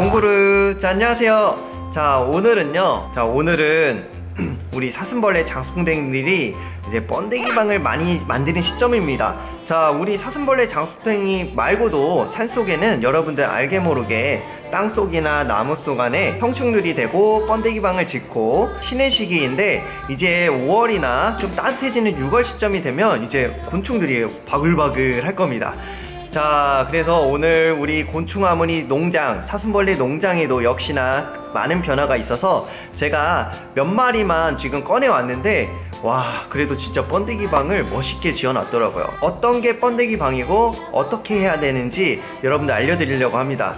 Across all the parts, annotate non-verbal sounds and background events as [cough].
공부르 자 안녕하세요. 자 오늘은요. 자 오늘은 [clears throat] 우리 사슴벌레 장수풍뎅이들이 이제 번데기 방을 많이 만드는 시점입니다. 자 우리 사슴벌레 장수풍뎅이 말고도 산속에는 여러분들 알게 모르게 땅속이나 나무 속 안에 형충들이 되고 번데기 방을 짓고 쉬는 시기인데 이제 5월이나 좀 따뜻해지는 6월 시점이 되면 이제 곤충들이 바글바글 할 겁니다 자 그래서 오늘 우리 곤충아무니 농장 사슴벌레 농장에도 역시나 많은 변화가 있어서 제가 몇 마리만 지금 꺼내 왔는데 와 그래도 진짜 번데기 방을 멋있게 지어놨더라고요. 어떤 게 번데기 방이고 어떻게 해야 되는지 여러분들 알려드리려고 합니다.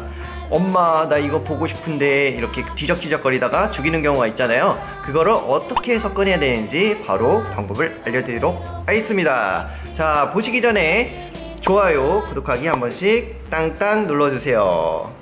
엄마 나 이거 보고 싶은데 이렇게 뒤적뒤적거리다가 죽이는 경우가 있잖아요. 그거를 어떻게 해서 꺼내야 되는지 바로 방법을 알려드리도록 하겠습니다. 자 보시기 전에 좋아요, 구독하기 한 번씩 땅땅 눌러주세요.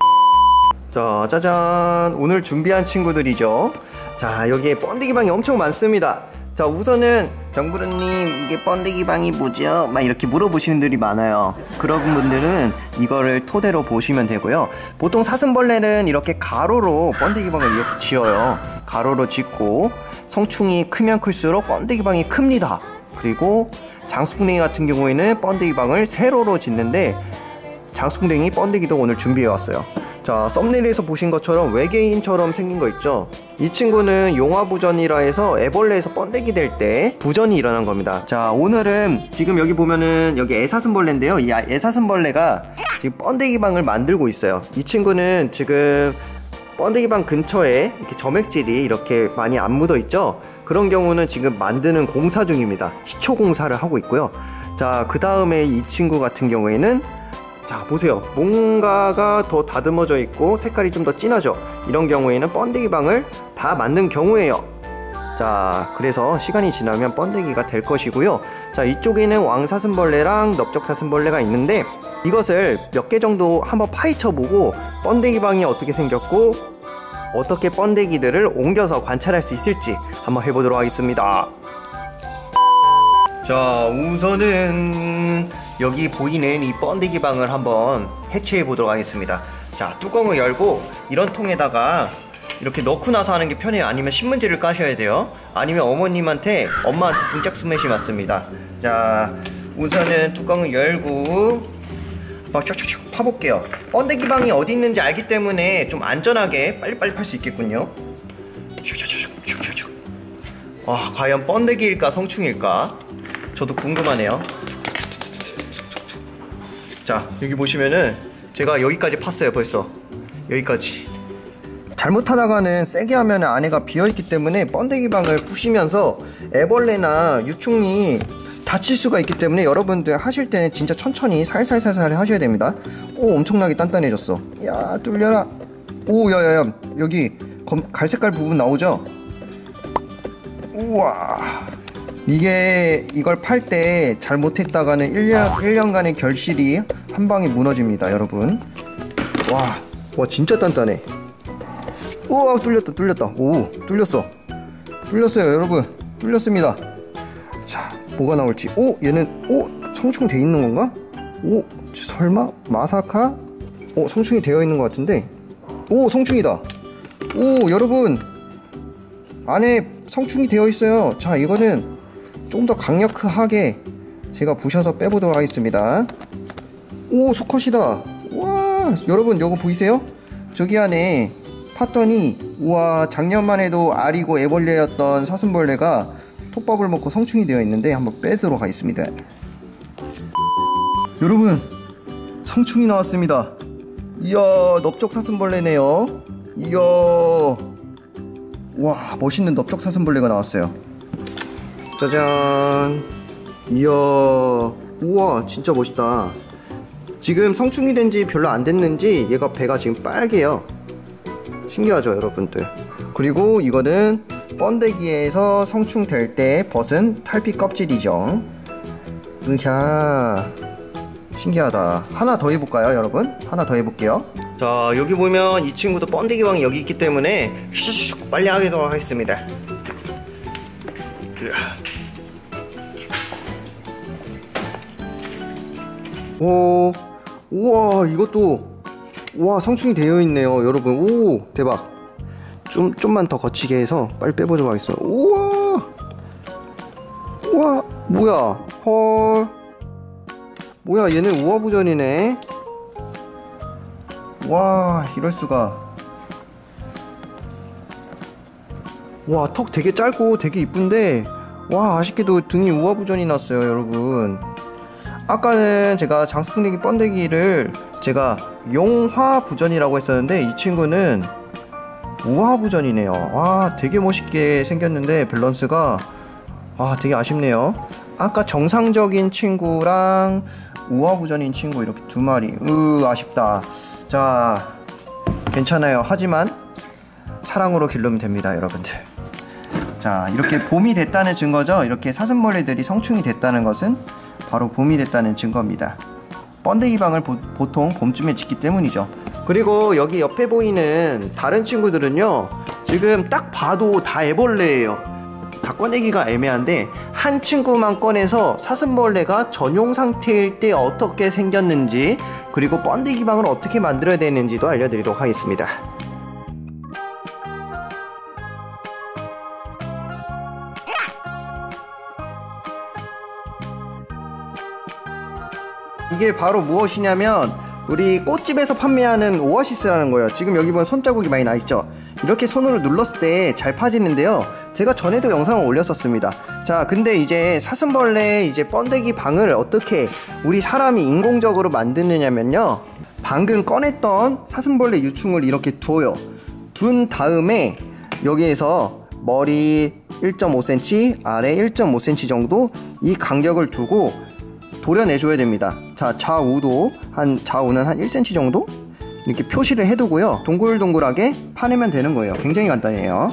자, 짜잔. 오늘 준비한 친구들이죠. 자, 여기에 번데기 방이 엄청 많습니다. 자, 우선은 정부르님 이게 번데기 방이 뭐죠? 막 이렇게 물어보시는 분들이 많아요. 그런 분들은 이거를 토대로 보시면 되고요. 보통 사슴벌레는 이렇게 가로로 번데기 방을 이렇게 지어요. 가로로 짓고 성충이 크면 클수록 번데기 방이 큽니다. 그리고 장수풍뎅이 같은 경우에는 번데기 방을 세로로 짓는데 장수풍뎅이 번데기도 오늘 준비해 왔어요. 자 썸네일에서 보신 것처럼 외계인처럼 생긴 거 있죠? 이 친구는 용화부전이라 해서 애벌레에서 번데기 될 때 부전이 일어난 겁니다. 자 오늘은 지금 여기 보면은 여기 애사슴벌레인데요. 이 애사슴벌레가 지금 번데기 방을 만들고 있어요. 이 친구는 지금 번데기 방 근처에 이렇게 점액질이 이렇게 많이 안 묻어 있죠 그런 경우는 지금 만드는 공사 중입니다. 시초 공사를 하고 있고요. 자그 다음에 이 친구 같은 경우에는 자 보세요. 뭔가가 더 다듬어져 있고 색깔이 좀 더 진하죠? 이런 경우에는 번데기 방을 다 만든 경우에요. 자 그래서 시간이 지나면 번데기가 될 것이고요. 자 이쪽에는 왕사슴벌레랑 넓적사슴벌레가 있는데 이것을 몇 개 정도 한번 파헤쳐 보고 번데기 방이 어떻게 생겼고 어떻게 번데기들을 옮겨서 관찰할 수 있을지 한번 해보도록 하겠습니다. 자 우선은 여기 보이는 이 번데기 방을 한번 해체해 보도록 하겠습니다. 자 뚜껑을 열고 이런 통에다가 이렇게 넣고 나서 하는 게 편해요? 아니면 신문지를 까셔야 돼요? 아니면 어머님한테 엄마한테 등짝 스매시 맞습니다. 자 우선은 뚜껑을 열고 막 쫙쫙쫙 파볼게요. 번데기 방이 어디 있는지 알기 때문에 좀 안전하게 빨리빨리 팔 수 있겠군요. 와 과연 번데기일까 성충일까? 저도 궁금하네요. 자 여기 보시면은 제가 여기까지 팠어요 벌써. 여기까지. 잘못하다가는 세게 하면 안에가 비어있기 때문에 번데기 방을 부시면서 애벌레나 유충이 다칠 수가 있기 때문에 여러분들 하실 때는 진짜 천천히 살살살살 하셔야 됩니다. 오 엄청나게 단단해졌어. 야 뚫려라. 오 야야야. 여기 검, 갈색깔 부분 나오죠? 우와. 이게 이걸 팔 때 잘못했다가는 1년, 1년간의 결실이 한 방에 무너집니다 여러분. 와, 와 진짜 단단해. 우와 뚫렸다 뚫렸다. 오 뚫렸어. 뚫렸어요 여러분. 뚫렸습니다. 자 뭐가 나올지. 오 얘는 오 성충 돼 있는 건가? 오 설마? 마사카? 오 성충이 되어 있는 것 같은데. 오 성충이다. 오 여러분. 안에 성충이 되어 있어요. 자 이거는 좀더 강력하게 제가 부셔서 빼보도록 하겠습니다. 오 수컷이다. 와 여러분 이거 보이세요? 저기 안에 팠더니 우와 작년만 해도 알이고 애벌레였던 사슴벌레가 톱밥을 먹고 성충이 되어 있는데 한번 빼도록 하겠습니다. 여러분 성충이 나왔습니다. 이야 넓적사슴벌레네요. 이야. 와 멋있는 넓적사슴벌레가 나왔어요. 짜잔. 이야. 우와 진짜 멋있다. 지금 성충이 된 지 별로 안 됐는지 얘가 배가 지금 빨개요. 신기하죠 여러분들? 그리고 이거는 번데기에서 성충될 때 벗은 탈피 껍질이죠. 으샤 신기하다. 하나 더 해볼까요 여러분? 하나 더 해볼게요. 자 여기 보면 이 친구도 번데기 방이 여기 있기 때문에 슉슉 빨리 하도록 하겠습니다. 오 우와 이것도 와 성충이 되어 있네요 여러분. 오 대박 좀 좀만 더 거치게 해서 빨리 빼보도록 하겠습니다. 우와! 우와! 뭐야? 헐. 뭐야 얘는 우아부전이네. 와 이럴수가. 와 턱 되게 짧고 되게 이쁜데 와 아쉽게도 등이 우아부전이 났어요 여러분. 아까는 제가 장수풍뎅이 번데기를 제가 용화부전이라고 했었는데 이 친구는 우화부전이네요. 와 되게 멋있게 생겼는데 밸런스가 아 되게 아쉽네요. 아까 정상적인 친구랑 우화부전인 친구 이렇게 두 마리. 으 아쉽다. 자 괜찮아요. 하지만 사랑으로 기르면 됩니다 여러분들. 자 이렇게 봄이 됐다는 증거죠? 이렇게 사슴벌레들이 성충이 됐다는 것은 바로 봄이 됐다는 증거입니다. 번데기방을 보, 통 봄쯤에 짓기 때문이죠 그리고 여기 옆에 보이는 다른 친구들은요 지금 딱 봐도 다 애벌레예요. 다 꺼내기가 애매한데 한 친구만 꺼내서 사슴벌레가 전용 상태일 때 어떻게 생겼는지 그리고 번데기 방을 어떻게 만들어야 되는지도 알려드리도록 하겠습니다. 이게 바로 무엇이냐면 우리 꽃집에서 판매하는 오아시스라는 거예요. 지금 여기 보면 손자국이 많이 나 있죠? 이렇게 손으로 눌렀을 때 잘 파지는데요. 제가 전에도 영상을 올렸었습니다. 자 근데 이제 사슴벌레 이제 번데기 방을 어떻게 우리 사람이 인공적으로 만드느냐면요. 방금 꺼냈던 사슴벌레 유충을 이렇게 둬요. 둔 다음에 여기에서 머리 1.5cm 아래 1.5cm 정도 이 간격을 두고 도려내줘야 됩니다. 자 좌우도 한 좌우는 한 1cm 정도? 이렇게 표시를 해두고요. 동글동글하게 파내면 되는 거예요. 굉장히 간단해요.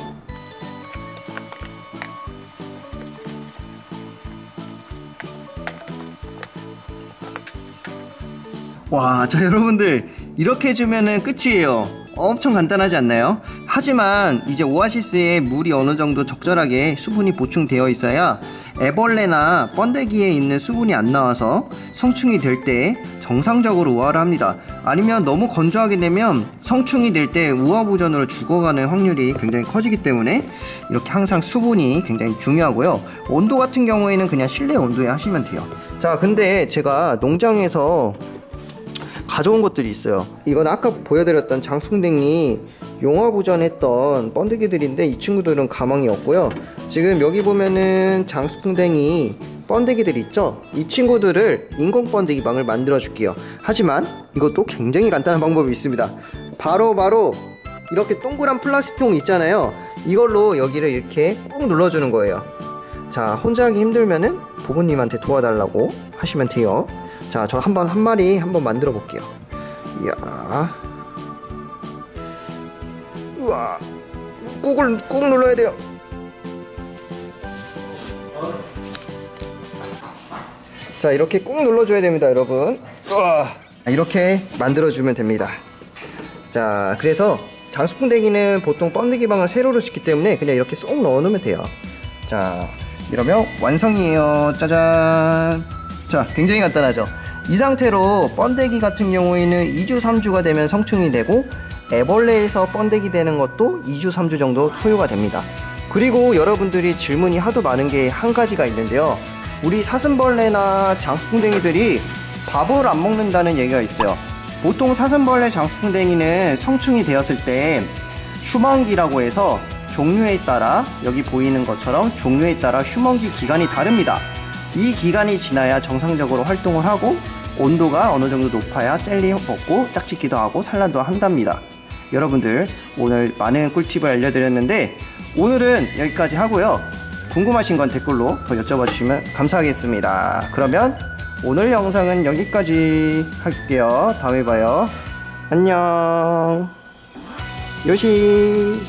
와, 자 여러분들 이렇게 해주면은 끝이에요. 엄청 간단하지 않나요? 하지만 이제 오아시스에 물이 어느 정도 적절하게 수분이 보충되어 있어야 애벌레나 번데기에 있는 수분이 안 나와서 성충이 될 때 정상적으로 우화를 합니다. 아니면 너무 건조하게 되면 성충이 될 때 우화부전으로 죽어가는 확률이 굉장히 커지기 때문에 이렇게 항상 수분이 굉장히 중요하고요. 온도 같은 경우에는 그냥 실내 온도에 하시면 돼요. 자, 근데 제가 농장에서 가져온 것들이 있어요 이건 아까 보여드렸던 장송댕이 용화부전했던 번데기들인데 이 친구들은 가망이 없고요. 지금 여기 보면은 장수풍뎅이 번데기들 있죠? 이 친구들을 인공 번데기 방을 만들어 줄게요. 하지만 이것도 굉장히 간단한 방법이 있습니다. 바로 바로 이렇게 동그란 플라스틱 통 있잖아요. 이걸로 여기를 이렇게 꾹 눌러주는 거예요. 자 혼자 하기 힘들면은 부모님한테 도와달라고 하시면 돼요. 자, 저 한번 한 마리 한번 만들어 볼게요. 이야. 우와. 꾹을 꾹 눌러야 돼요. 자, 이렇게 꾹 눌러줘야 됩니다, 여러분. 이렇게 만들어주면 됩니다. 자, 그래서 장수풍뎅이는 보통 번데기 방을 세로로 짓기 때문에 그냥 이렇게 쏙 넣어놓으면 돼요. 자, 이러면 완성이에요. 짜잔. 자 굉장히 간단하죠 이 상태로 번데기 같은 경우에는 2주 3주가 되면 성충이 되고 애벌레에서 번데기 되는 것도 2주 3주 정도 소요가 됩니다. 그리고 여러분들이 질문이 하도 많은 게 한 가지가 있는데요. 우리 사슴벌레나 장수풍뎅이들이 밥을 안 먹는다는 얘기가 있어요. 보통 사슴벌레 장수풍뎅이는 성충이 되었을 때 휴먼기라고 해서 종류에 따라 여기 보이는 것처럼 종류에 따라 휴먼기 기간이 다릅니다. 이 기간이 지나야 정상적으로 활동을 하고 온도가 어느 정도 높아야 젤리 먹고 짝짓기도 하고 산란도 한답니다. 여러분들 오늘 많은 꿀팁을 알려드렸는데 오늘은 여기까지 하고요. 궁금하신 건 댓글로 더 여쭤봐 주시면 감사하겠습니다. 그러면 오늘 영상은 여기까지 할게요. 다음에 봐요. 안녕. 요시